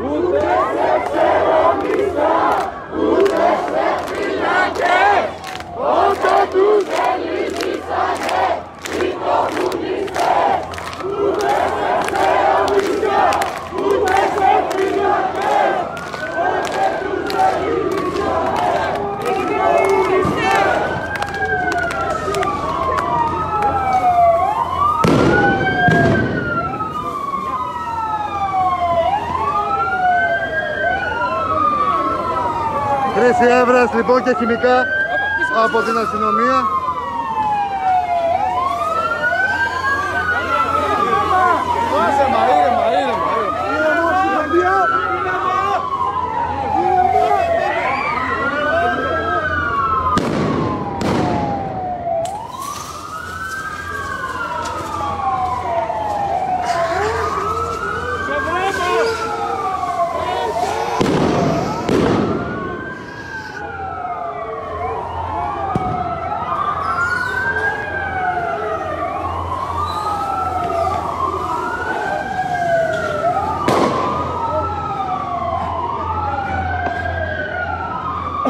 O TCC! Χρήση έβρας λοιπόν και χημικά από την αστυνομία.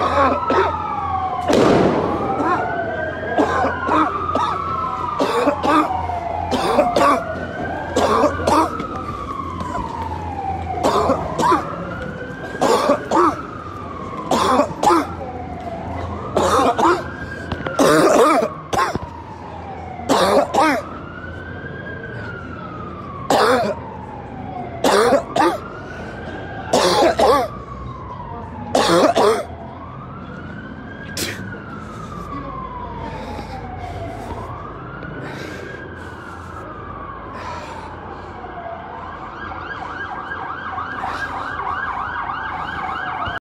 Ah!